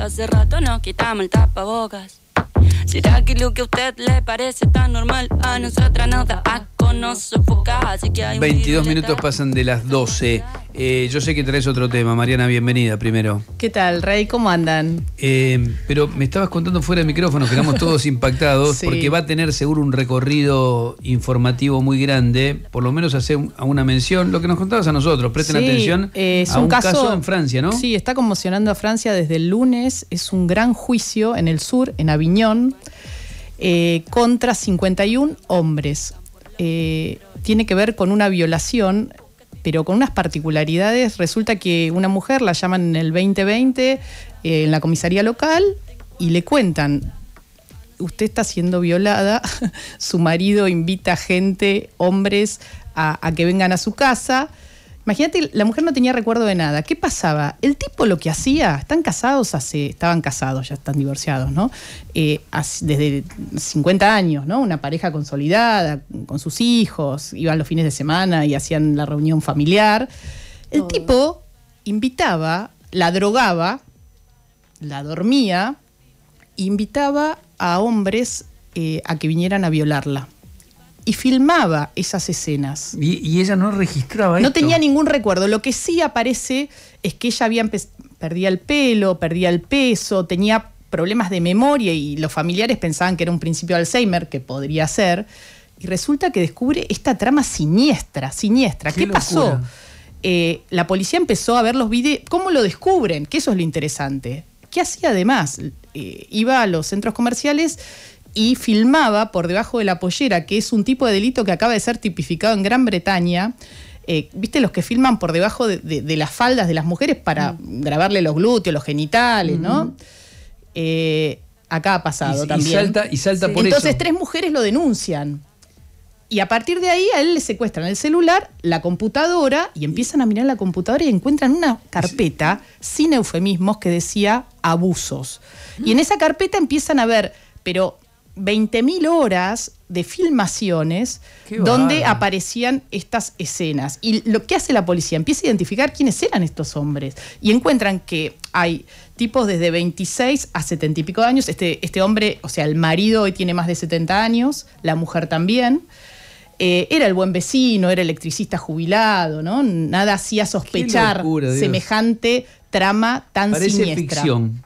hace rato nos quitamos el tapabocas. ¿Será que lo que a usted le parece tan normal a nosotras nos da asco, nos sofoca? Así que hay un 22 virus minutos pasan de las 12. Eh, yo sé que traes otro tema, Mariana, bienvenida primero. ¿Qué tal, Rey? ¿Cómo andan? Eh, pero me estabas contando fuera de micrófono, quedamos todos impactados, Sí. porque va a tener seguro un recorrido informativo muy grande, por lo menos hacer un- a una mención, lo que nos contabas a nosotros, presten Sí, atención eh, es a un un caso, caso- en Francia, ¿no? Sí, está conmocionando a Francia desde el lunes. Es un gran juicio en el sur, en Aviñón, eh, contra 51 hombres. Eh, tiene que ver con una violación, pero con unas particularidades. Resulta que una mujer la llaman en el 2020 eh, en la comisaría local y le cuentan, usted está siendo violada, su marido invita gente, hombres, a, a que vengan a su casa. Imagínate, la mujer no tenía recuerdo de nada. ¿Qué pasaba? El tipo lo que hacía, están casados hace, estaban casados, ya están divorciados, ¿no? Eh, desde 50 años, ¿no? Una pareja consolidada, con sus hijos, iban los fines de semana y hacían la reunión familiar. El tipo invitaba, la drogaba, la dormía, invitaba a hombres eh, a que vinieran a violarla. Y filmaba esas escenas. Y, y ella no registraba No esto. tenía ningún recuerdo. Lo que sí aparece es que ella había perdía el pelo, perdía el peso, tenía problemas de memoria y los familiares pensaban que era un principio de Alzheimer, que podría ser. Y resulta que descubre esta trama siniestra, siniestra. Qué ¿Qué, pasó? Eh, la policía empezó a ver los videos. ¿Cómo lo descubren? Que eso es lo interesante. ¿Qué hacía además? Eh, iba a los centros comerciales y filmaba por debajo de la pollera, que es un tipo de delito que acaba de ser tipificado en Gran Bretaña. Eh, ¿Viste los que filman por debajo de, de- de las faldas de las mujeres para grabarle los glúteos, los genitales, ¿no? Eh, acá ha pasado Y- y también. salta- y salta por Entonces eso. tres mujeres lo denuncian. Y a partir de ahí a él le secuestran el celular, la computadora y empiezan a mirar la computadora y encuentran una carpeta sin eufemismos que decía abusos. Y en esa carpeta empiezan a ver, pero 20.000 horas de filmaciones Qué donde aparecían estas escenas. Y lo que hace la policía, empieza a identificar quiénes eran estos hombres. Y encuentran que hay tipos desde 26 a 70 y pico de años. Este, este hombre, o sea, el marido hoy tiene más de 70 años, la mujer también. Eh, era el buen vecino, era electricista jubilado, ¿no? Nada hacía sospechar locura, semejante trama tan Parece siniestra. ficción.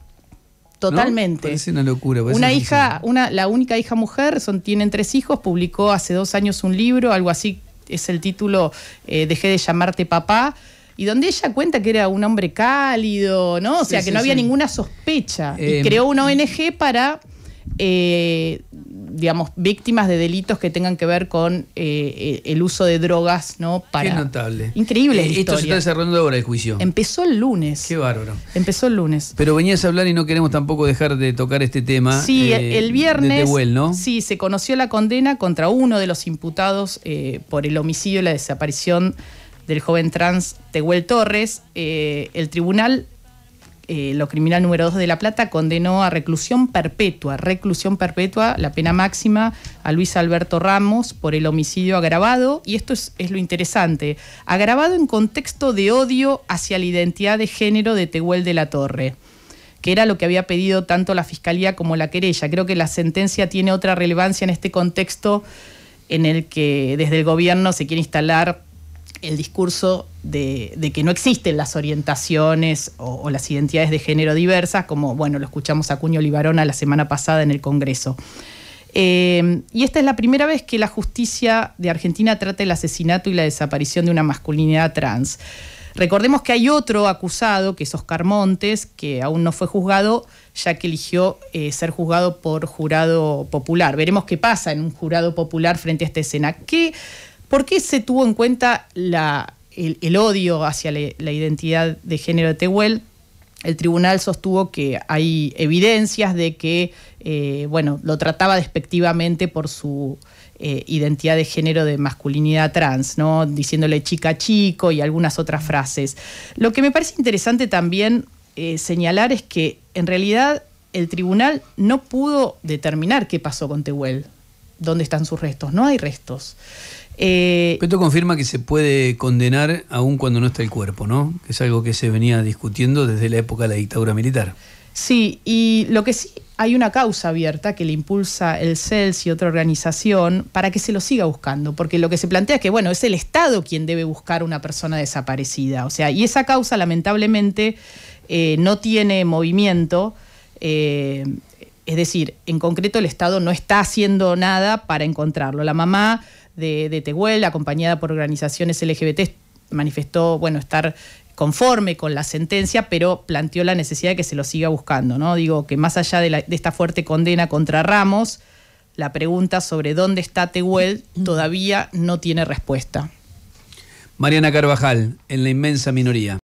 ¿No? Totalmente. Parece una locura. Una hija, una, la única hija mujer, son, tienen tres hijos, publicó hace dos años un libro, algo así es el título, eh, Dejé de llamarte papá, y donde ella cuenta que era un hombre cálido, ¿no? O Sí, sea, que sí, no había sí. ninguna sospecha. Eh, y creó una ONG para, eh, digamos, víctimas de delitos que tengan que ver con eh, el uso de drogas, ¿no? Para, Qué notable. Increíble. Eh, esto se está desarrollando ahora el juicio. Empezó el lunes. Qué bárbaro. Empezó el lunes. Pero venías a hablar y no queremos tampoco dejar de tocar este tema. Sí, eh, el viernes. De Tehuel, ¿no? Sí, se conoció la condena contra uno de los imputados eh, por el homicidio y la desaparición del joven trans Tehuel Torres. Eh, el tribunal, eh, lo criminal número 2 de La Plata, condenó a reclusión perpetua, reclusión perpetua, la pena máxima, a Luis Alberto Ramos por el homicidio agravado. Y esto es, es lo interesante: agravado en contexto de odio hacia la identidad de género de Tehuel de la Torre que era lo que había pedido tanto la Fiscalía como la querella. Creo que la sentencia tiene otra relevancia en este contexto en el que desde el gobierno se quiere instalar el discurso de, que no existen las orientaciones o, o las identidades de género diversas, como bueno, lo escuchamos a Cuño Libarona la semana pasada en el Congreso. Eh, y esta es la primera vez que la justicia de Argentina trata el asesinato y la desaparición de una masculinidad trans. Recordemos que hay otro acusado, que es Oscar Montes, que aún no fue juzgado, ya que eligió eh, ser juzgado por jurado popular. Veremos qué pasa en un jurado popular frente a esta escena. ¿Qué, ¿Por qué se tuvo en cuenta el, odio hacia la, la identidad de género de Tehuel? El tribunal sostuvo que hay evidencias de que, eh, bueno, lo trataba despectivamente por su eh, identidad de género de masculinidad trans, ¿no? Diciéndole chica chico y algunas otras frases. Lo que me parece interesante también eh, señalar es que en realidad el tribunal no pudo determinar qué pasó con Tehuel, dónde están sus restos. No hay restos. Eh, Esto confirma que se puede condenar aún cuando no está el cuerpo, ¿no? Que es algo que se venía discutiendo desde la época de la dictadura militar. Sí, y lo que sí hay una causa abierta que le impulsa el CELS y otra organización para que se lo siga buscando, porque lo que se plantea es que, bueno, es el Estado quien debe buscar una persona desaparecida. O sea, y esa causa lamentablemente eh, no tiene movimiento. Eh, es decir, en concreto el Estado no está haciendo nada para encontrarlo. La mamá de, de Tehuel, acompañada por organizaciones LGBT, manifestó, bueno, estar conforme con la sentencia, pero planteó la necesidad de que se lo siga buscando. ¿no? Digo que más allá de, esta fuerte condena contra Ramos, la pregunta sobre dónde está Tehuel todavía no tiene respuesta. Mariana Carvajal, en la inmensa minoría.